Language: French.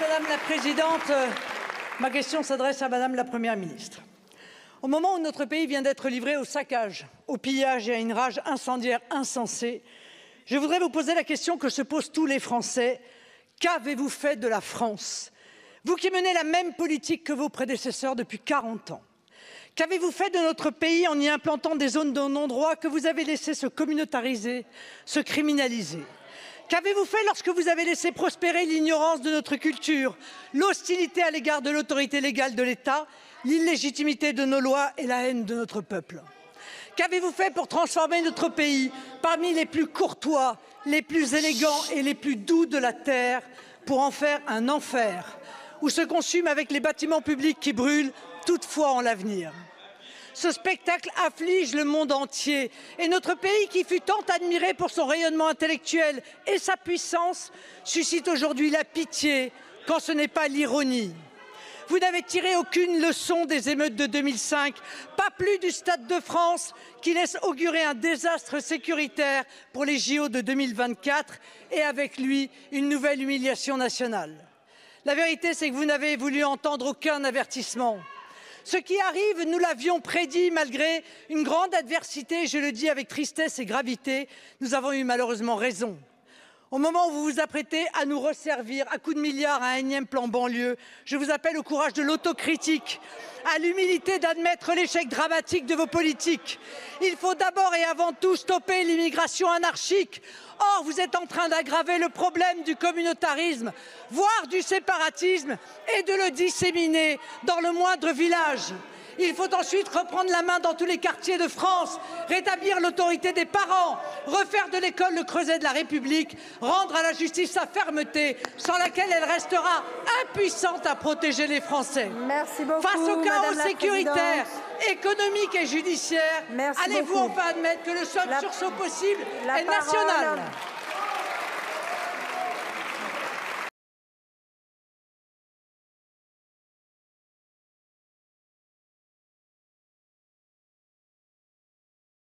Madame la Présidente. Ma question s'adresse à Madame la Première ministre. Au moment où notre pays vient d'être livré au saccage, au pillage et à une rage incendiaire insensée, je voudrais vous poser la question que se posent tous les Français. Qu'avez-vous fait de la France? Vous qui menez la même politique que vos prédécesseurs depuis 40 ans. Qu'avez-vous fait de notre pays en y implantant des zones de non-droit que vous avez laissé se communautariser, se criminaliser? Qu'avez-vous fait lorsque vous avez laissé prospérer l'ignorance de notre culture, l'hostilité à l'égard de l'autorité légale de l'État, l'illégitimité de nos lois et la haine de notre peuple? Qu'avez-vous fait pour transformer notre pays parmi les plus courtois, les plus élégants et les plus doux de la terre pour en faire un enfer où se consument avec les bâtiments publics qui brûlent toutefois en l'avenir? Ce spectacle afflige le monde entier et notre pays, qui fut tant admiré pour son rayonnement intellectuel et sa puissance, suscite aujourd'hui la pitié quand ce n'est pas l'ironie. Vous n'avez tiré aucune leçon des émeutes de 2005, pas plus du Stade de France qui laisse augurer un désastre sécuritaire pour les JO de 2024 et avec lui une nouvelle humiliation nationale. La vérité, c'est que vous n'avez voulu entendre aucun avertissement. Ce qui arrive, nous l'avions prédit malgré une grande adversité, je le dis avec tristesse et gravité, nous avons eu malheureusement raison. Au moment où vous vous apprêtez à nous resservir à coups de milliards un énième plan banlieue, je vous appelle au courage de l'autocritique, à l'humilité d'admettre l'échec dramatique de vos politiques. Il faut d'abord et avant tout stopper l'immigration anarchique Or, vous êtes en train d'aggraver le problème du communautarisme, voire du séparatisme, et de le disséminer dans le moindre village. Il faut ensuite reprendre la main dans tous les quartiers de France, rétablir l'autorité des parents, refaire de l'école le creuset de la République, rendre à la justice sa fermeté, sans laquelle elle restera impuissante à protéger les Français. Merci beaucoup, Face au chaos sécuritaire, économique et judiciaire, allez-vous enfin admettre que le seul sursaut possible La est parole. national?